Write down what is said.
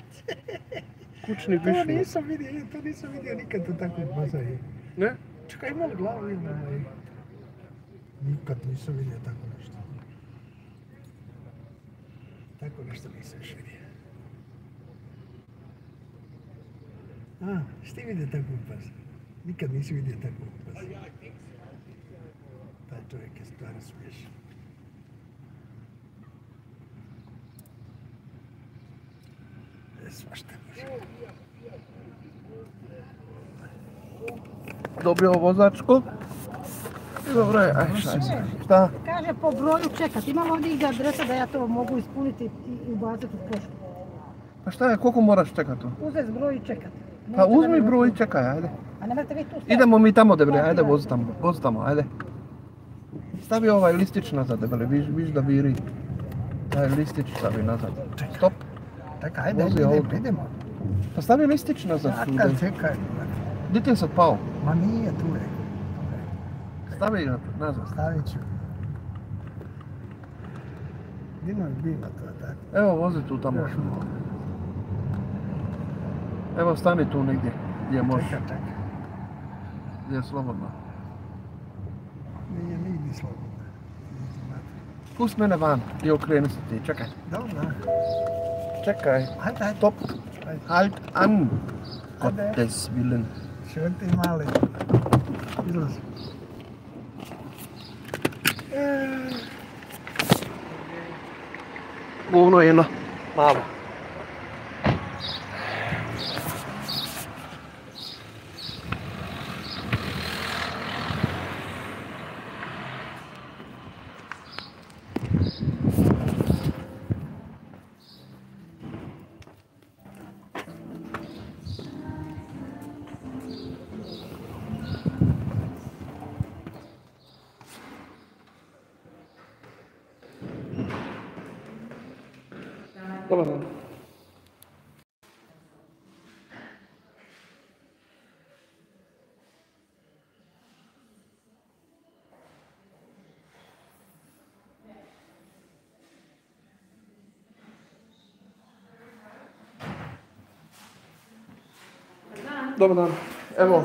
Kućni To višnju. nisam vidio, to nisam vidio nikad u takvom bazaju. Ne? Čekaj, ima li glavu ili ovaj? Nikad nisam vidio tako nešto. Tako nešto nisam još vidio. A, što ti vidio takvu pas? Nikad nisi vidio takvu pas. Taj čovjek je stvarno smiješan. Svašta može. Dobio vozačku. Dobro je, aj šta je? Šta? Kaže po broju čekat. Imam ovdje i adresa da ja to mogu ispuniti i ubaciti u poštu. Pa šta je, koliko moraš čekat tu? Uzet broj i čekat. Pa da uzmi broj i čekaj, ajde. A nemojte vi tu stati. Idemo mi tamo debre, ajde vozi tamo, vozi tamo, ajde. Stavi ovaj listić nazad debele, viš, viš da viri. Taj listić stavi nazad. Stop. Čekaj, ajde, idemo, idemo. Pa stavi listić nazad tu. Čekaj, čekaj. Gdje ti je sad pao? Ma nije tu je. Stavi ga nazad. Stavit ću. Dino je bilo to, tako. Evo vozi tu tamo. Još malo. Evo stani tu negdje, gdje možeš, Čekaj, čekaj. gdje je slobodno. Nije nigdje slobodno. Pust mene van i okreni se ti, čekaj. Dobro. Čekaj, Ajde, ajde. stop, Ajde. halt an. Ajde. Gottes Willen. Šuti mali. Izlazi. Govno jedno, malo. Dobar dan. Dobar dan. Evo,